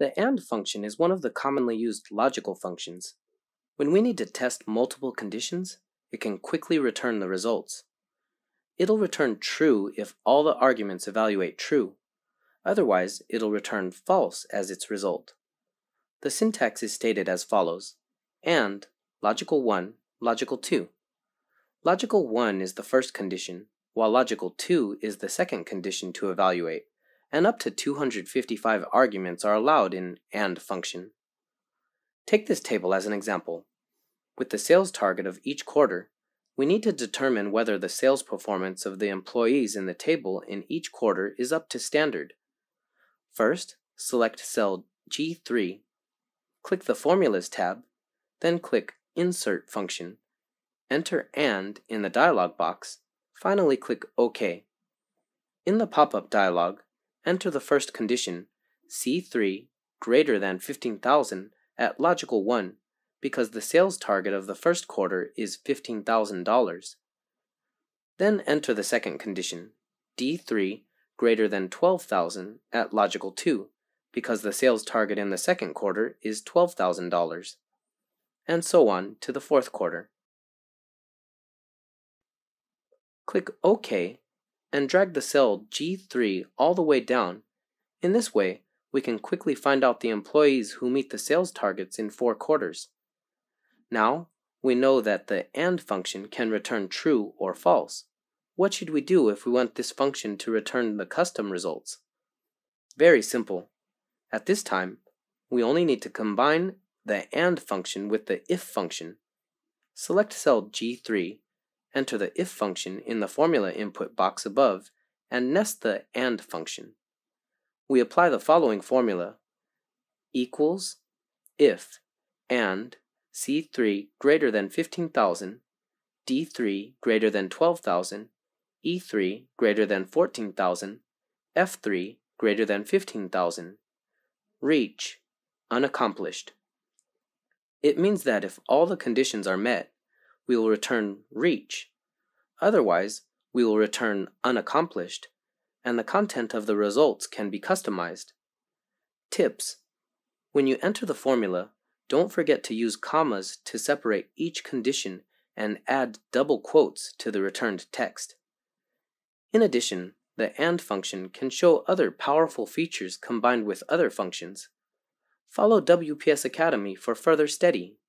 The AND function is one of the commonly used logical functions. When we need to test multiple conditions, it can quickly return the results. It'll return true if all the arguments evaluate true. Otherwise, it'll return false as its result. The syntax is stated as follows. AND, logical 1, logical 2. Logical 1 is the first condition, while logical 2 is the second condition to evaluate, and up to 255 arguments are allowed in AND function. Take this table as an example. With the sales target of each quarter, we need to determine whether the sales performance of the employees in the table in each quarter is up to standard. First, select cell G3, click the Formulas tab, then click Insert function, enter AND in the dialog box, finally click OK. In the pop-up dialog, enter the first condition, C3 greater than 15,000 at logical 1 because the sales target of the first quarter is $15,000. Then enter the second condition, D3 greater than 12,000 at logical 2 because the sales target in the second quarter is $12,000. And so on to the fourth quarter. Click OK and drag the cell G3 all the way down. In this way, we can quickly find out the employees who meet the sales targets in four quarters. Now, we know that the AND function can return true or false. What should we do if we want this function to return the custom results? Very simple. At this time, we only need to combine the AND function with the IF function. Select cell G3 Enter the if function in the formula input box above and nest the AND function. We apply the following formula equals if AND C3 greater than 15,000, D3 greater than 12,000, E3 greater than 14,000, F3 greater than 15,000. Reach unaccomplished. It means that if all the conditions are met, we will return reach. Otherwise, we will return unaccomplished, and the content of the results can be customized. Tips When you enter the formula, don't forget to use commas to separate each condition and add double quotes to the returned text. In addition, the AND function can show other powerful features combined with other functions. Follow WPS Academy for further study.